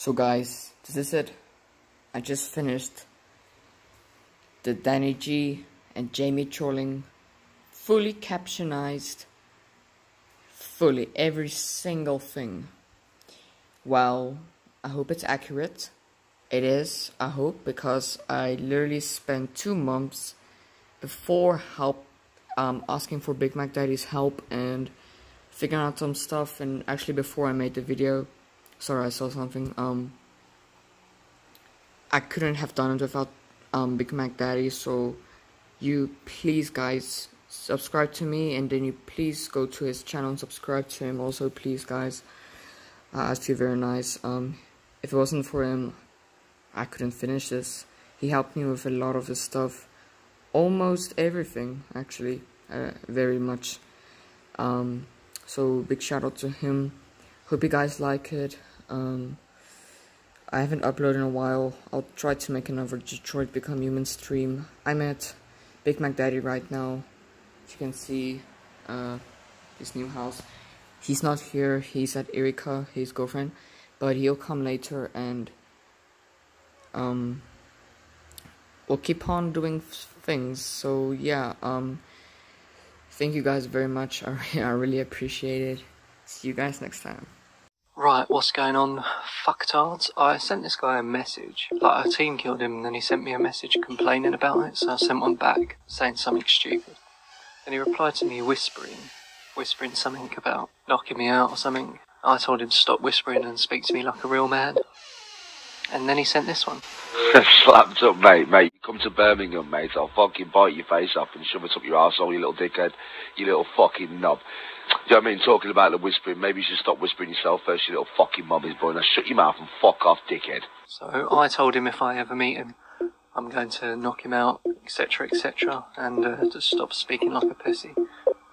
So guys, this is it. I just finished the Danny G and Jamie Trolling fully captionized fully every single thing. Well, I hope it's accurate. It is, I hope, because I literally spent two months before help um, asking for Big Mac Daddy's help and figuring out some stuff and actually before I made the video sorry I saw something. Um I couldn't have done it without um Big Mac Daddy so you please guys subscribe to me and then you please go to his channel and subscribe to him also please guys. Uh, that's very nice. Um if it wasn't for him I couldn't finish this. He helped me with a lot of his stuff. Almost everything actually uh, very much. Um so big shout out to him. Hope you guys like it um I haven't uploaded in a while. I'll try to make another Detroit Become Human stream. I'm at Big Mac Daddy right now. As you can see, uh, his new house. He's not here. He's at Erika, his girlfriend, but he'll come later and um, we'll keep on doing things. So yeah, um, thank you guys very much. I, I really appreciate it. See you guys next time. Right, what's going on, fucktards? I sent this guy a message, like a team killed him, and then he sent me a message complaining about it, so I sent one back, saying something stupid. Then he replied to me whispering, whispering something about knocking me out or something. I told him to stop whispering and speak to me like a real man. And then he sent this one. Slapped up, mate, mate. You come to Birmingham, mate, I'll fucking bite your face off and shove it up your arsehole, you little dickhead. You little fucking knob. Do you know what I mean? Talking about the whispering, maybe you should stop whispering yourself first, you little fucking mommy's boy. Now shut your mouth and fuck off, dickhead. So I told him if I ever meet him, I'm going to knock him out, etc., etc., and uh, to stop speaking like a pussy,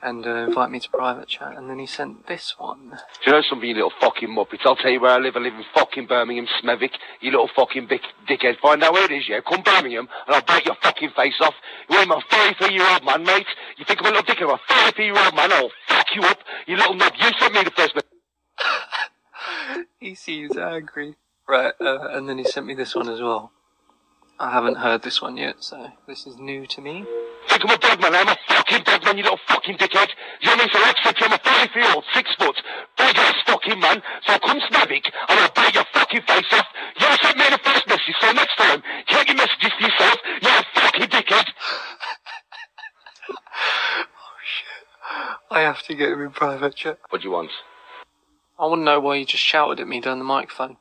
and uh, invite me to private chat. And then he sent this one. Do you know something, you little fucking muppet? I'll tell you where I live. I live in fucking Birmingham, Smethwick. You little fucking big dickhead. Find out where it is, yeah? Come Birmingham, and I'll break your fucking face off. You ain't my 33-year-old man, mate. You think I'm a little dickhead? I'm a 33-year-old man. I'll fuck you up, you little knob. You sent me the first he seems angry. Right, uh, and then he sent me this one as well. I haven't heard this one yet, so this is new to me. Think I'm a dog man, I'm a fucking dog man, you little fucking dickhead. You know what I mean? So let's say I'm a 33 year old, six foot, big ass fucking man. So come Smethwick, and I'll break your fucking face off. You sent me the first message, so next time, keep your messages to yourself, you little fucking dickhead. Oh shit. I have to get him in private chat. What do you want? I want to know why you just shouted at me down the microphone.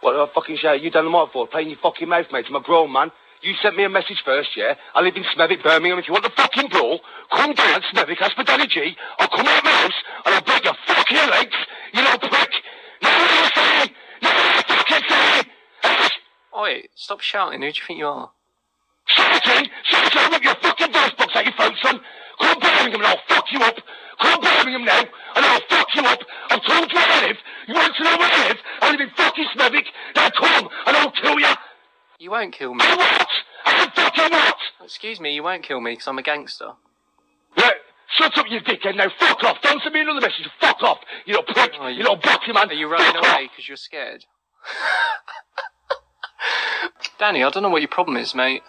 What did I fucking shout at you down the mic for? Playing your fucking mouth, mate. I'm a grown man. You sent me a message first, yeah? I live in Smethwick, Birmingham. If you want the fucking brawl, come down Smethwick, ask for Danny G. I'll come out my house and I'll break your fucking legs, you little prick. No, no, say! No, fucking say! Oi, stop shouting. Who do you think you are? Shouting! Shouting! Rip your fucking voice box out your throat, son! Come Birmingham and I'll fuck you up! Come Birmingham now and I'll fuck you up! I've told you where I live! You want to know where I live? I live in fucking Smethwick! Now come and I'll kill you! You won't kill me. What? I fucking what? Excuse me, you won't kill me because I'm a gangster. Right, shut up, you dickhead. Now fuck off. Don't send me another message. Fuck off. You little prick. Oh, you, you- little bastard, man. Are you running Fuck away because you're scared? Danny, I don't know what your problem is, mate.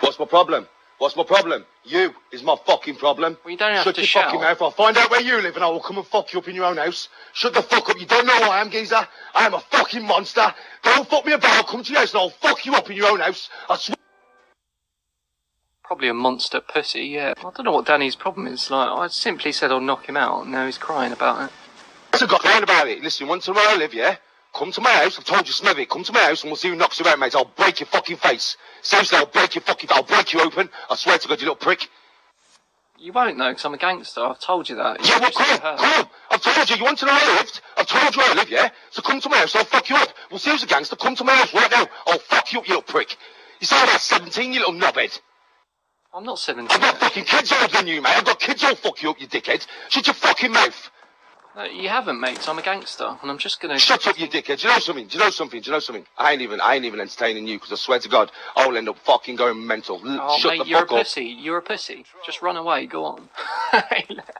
What's my problem? What's my problem? You is my fucking problem. Well, you don't have Shut to your shout. fucking mouth. I'll find out where you live and I will come and fuck you up in your own house. Shut the fuck up. You don't know who I am, geezer. I am a fucking monster. Don't fuck me about. I'll come to your house and I'll fuck you up in your own house. I swear. Probably a monster pussy, yeah. I don't know what Danny's problem is. Like, I simply said I'll knock him out, and now he's crying about it. So got round about it. Listen, once to know where I live, yeah? Come to my house. I've told you, Smethwick. Come to my house and we'll see who knocks you out, mate. I'll break your fucking face. Seriously, I'll break your fucking... I'll break you open. I swear to God, you little prick. You won't know because I'm a gangster. I've told you that. Yeah, You well, just come on, come on. I've told you, you want to know where I lived? I've told you where I live, yeah? So come to my house, I'll fuck you up. We'll see who's a gangster. Come to my house right now. I'll fuck you up, you little prick. You sound about 17, you little knobhead. I'm not 17. I've got fucking kids older than you, mate. I've got kids I'll fuck you up, you dickhead. Shut your fucking mouth. No, you haven't, mate, I'm a gangster, and I'm just gonna. Shut up, you dickhead. Do you know something? Do you know something? Do you know something? I ain't even, I ain't even entertaining you, because I swear to God, I'll end up fucking going mental. L- Oh, Shut mate, the you're a up. pussy. You're a pussy. Just run away. Go on.